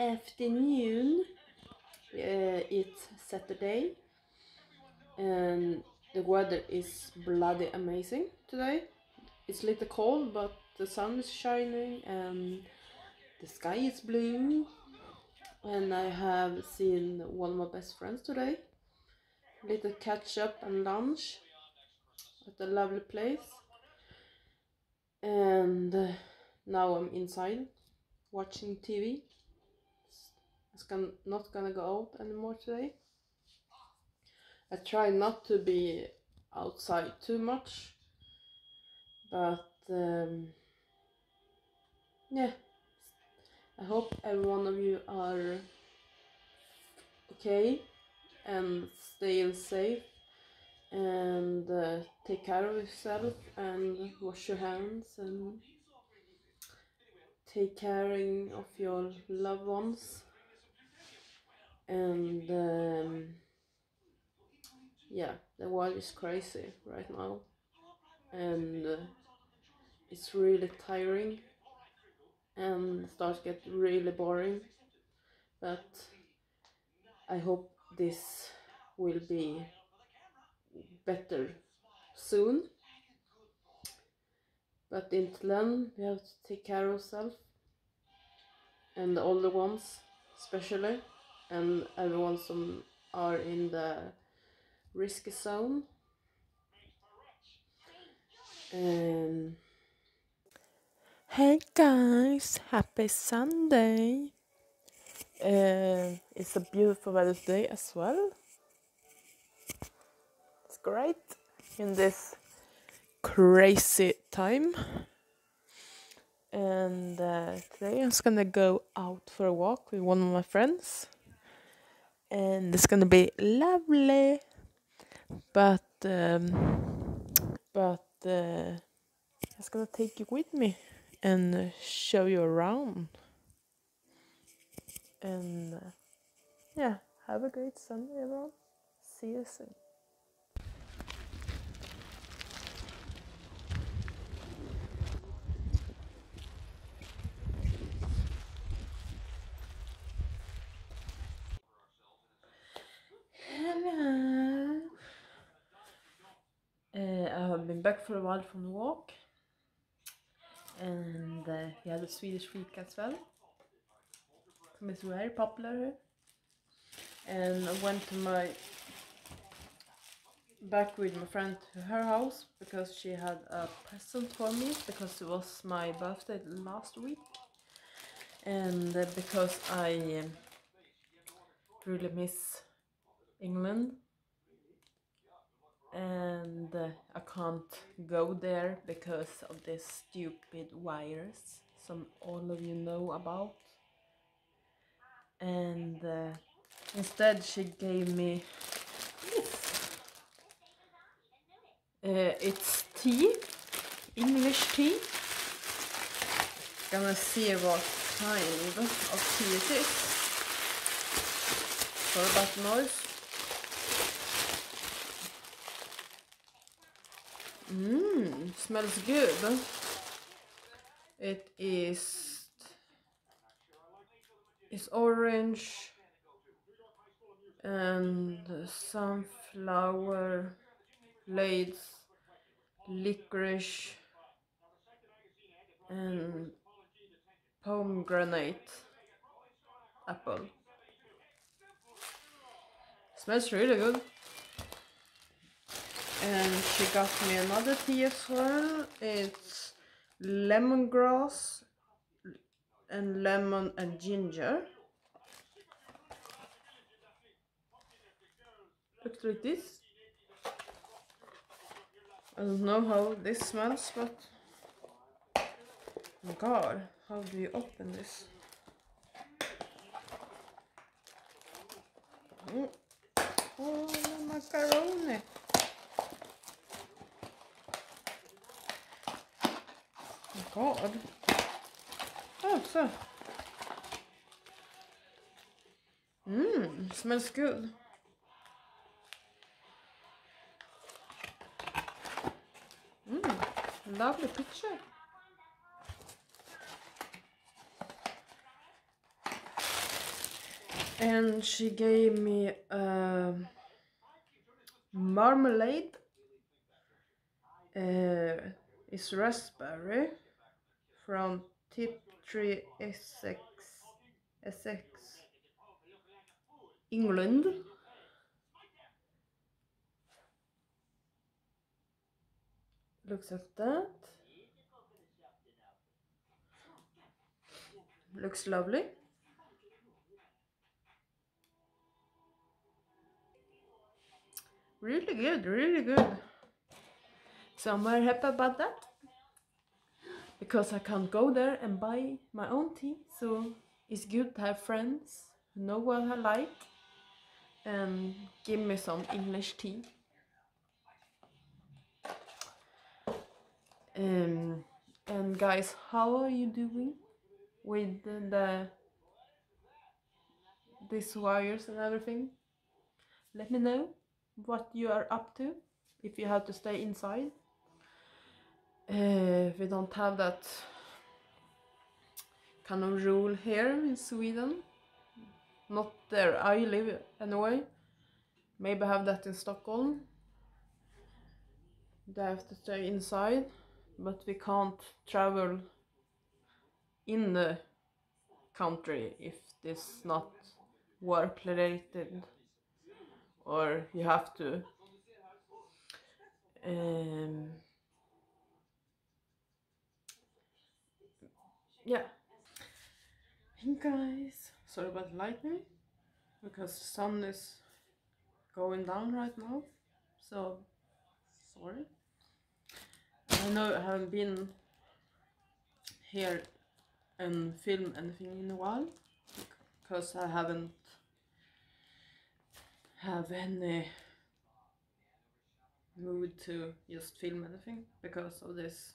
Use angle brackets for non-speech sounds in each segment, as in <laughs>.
afternoon. Uh, it's Saturday and the weather is bloody amazing today. It's a little cold, but the sun is shining and the sky is blue. And I have seen one of my best friends today. Little catch up and lunch at a lovely place. And now I'm inside watching TV. It's gon- not gonna go out anymore today. I try not to be outside too much, but um, yeah, I hope every one of you are okay and staying safe and uh, take care of yourself and wash your hands and take caring of your loved ones and um, yeah the world is crazy right now. And uh, it's really tiring and starts get really boring. But i hope this will be better soon. But until then we have to take care of ourselves and the older ones especially and everyone some are in the risky zone. And hey guys happy sunday. Uh, it's a beautiful weather today as well. It's great in this crazy time. And uh, today i'm just gonna go out for a walk with one of my friends and it's gonna be lovely. But um, but uh, I'm gonna take you with me and uh, show you around. And uh, yeah have a great Sunday everyone. See you soon Hello. Uh, Back for a while from the walk, and uh, we had a Swedish week as well. It's very popular. And I went to my back with my friend to her house because she had a present for me because it was my birthday last week, and uh, because I um, really miss England and I can't go there because of this stupid virus some all of you know about. And uh, instead she gave me uh, it's tea English tea. Gonna see what kind of tea it is. Sorry about noise Mmm, smells good. It is it's orange and sunflower blades, licorice and pomegranate apple. Smells really good and she got me another tea as well. It's lemongrass and lemon and ginger. Looks like this. I don't know how this smells, but God, how do you open this? Mm. Oh, macaroni. God. Oh, so. Mmm, smells good. Mmm, lovely picture. and she gave me a marmalade. Uh, it's raspberry from Tiptree Essex, Essex, England. Looks like that. Looks lovely. Really good, really good. So I'm very happy about that. Because I can't go there and buy my own tea. So it's good to have friends who know what I like and give me some English tea. Um, and guys, how are you doing with the, the these wires and everything? Let me know what you are up to if you have to stay inside. Uh, we don't have that kind of rule here in Sweden. Not there I live anyway. Maybe have that in Stockholm. They have to stay inside, but we can't travel in the country if this not work related or you have to um, yeah. Hey guys. Sorry about the lightning because the sun is going down right now so sorry. I know I haven't been here and film anything in a while because I haven't have any mood to just film anything because of this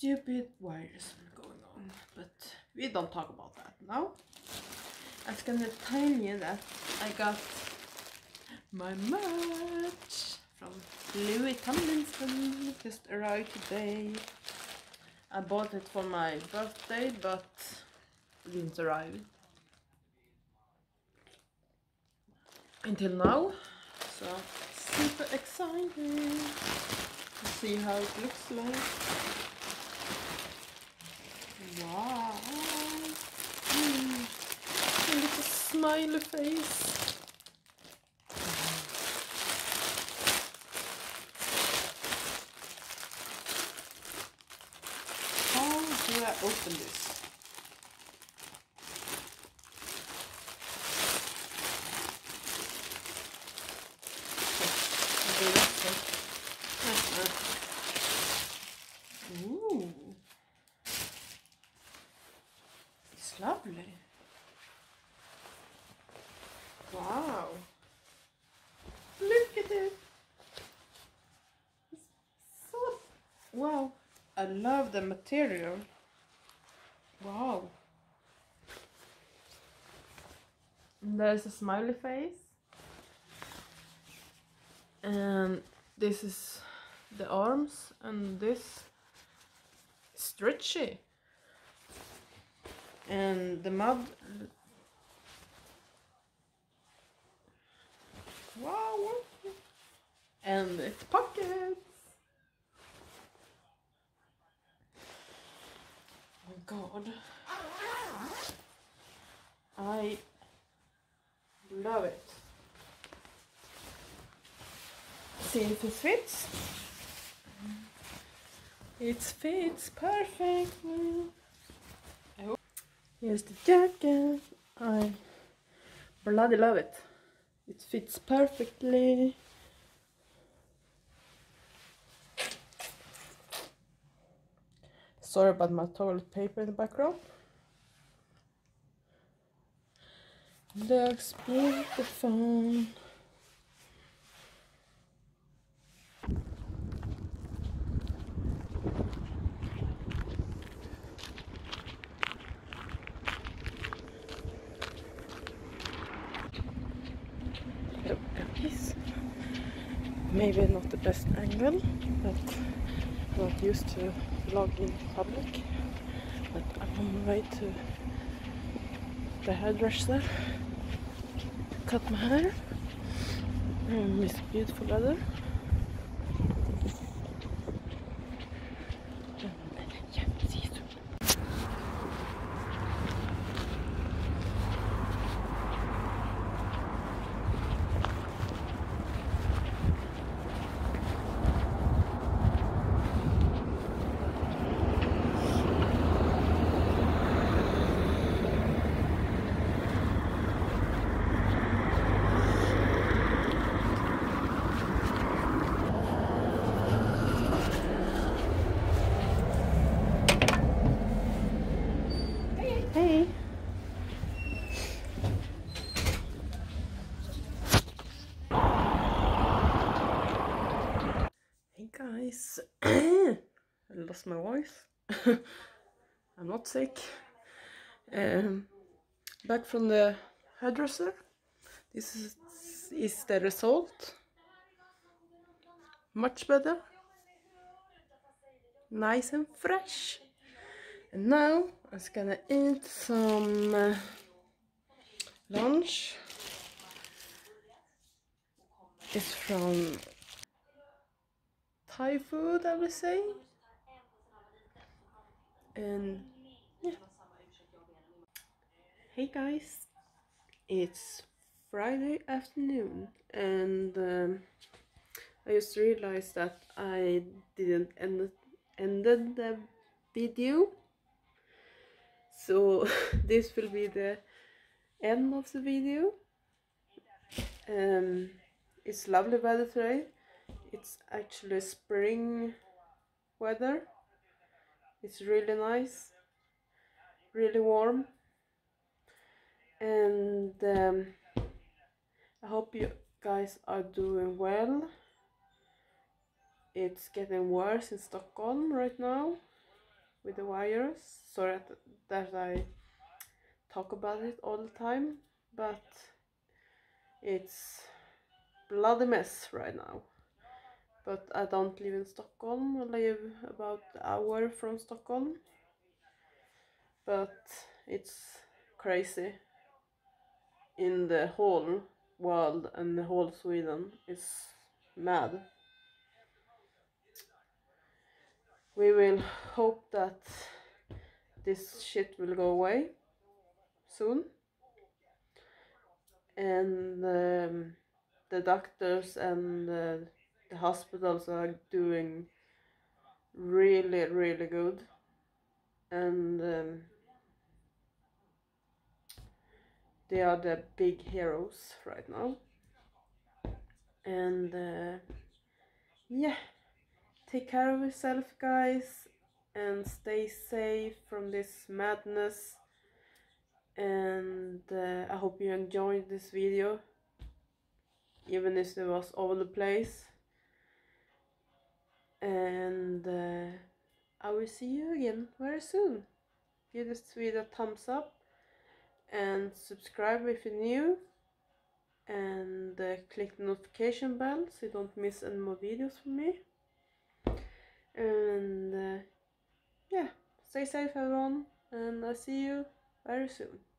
stupid wires going on. But we don't talk about that now. I was gonna tell you that I got my merch from Louis Tomlinson just arrived today. I bought it for my birthday but didn't arrive. until now. So super excited to see how it looks like. Wow. Mm. A little smiley face. How do I open this? Ooh. It's lovely. Wow. Look at it. It's so wow. I love the material. Wow. There's a smiley face. And this is the arms and this stretchy and the mud wow and it's pockets oh god I love it see if it fits it fits perfectly. Here's the jacket. I bloody love it. It fits perfectly. Sorry about my toilet paper in the background. Looks beautiful. maybe not the best angle but not used to vlog in public but I'm on my way to the hairdresser cut my hair mm, in this beautiful weather. And, yeah, see you soon. Hey. Hey guys. I voice. <laughs> I'm not sick. Um, back from the hairdresser. This is, is the result. Much better. Nice and fresh. And now I'm gonna eat some uh, lunch. It's from Thai food, I would say. And yeah. Hey guys, it's Friday afternoon, and um, I just realized that I didn't end ended the video. So <laughs> this will be the end of the video. Um, it's lovely weather today. It's actually spring weather it's really nice really warm and um, I hope you guys are doing well it's getting worse in Stockholm right now with the virus. Sorry that, that I talk about it all the time, but it's bloody mess right now. But I don't live in Stockholm, I live about an hour from Stockholm. But it's crazy in the whole world and the whole Sweden is mad. we will hope that this shit will go away soon and um, the doctors and uh, the hospitals are doing really really good. And um, they are the big heroes right now. And uh, yeah. Take care of yourself guys and stay safe from this madness. And uh, I hope you enjoyed this video even if it was all over the place and uh, I will see you again very soon. Give this video a thumbs up and subscribe if you're new. And uh, click the notification bell so you don't miss any more videos from me. And uh, yeah stay safe everyone and i'll see you very soon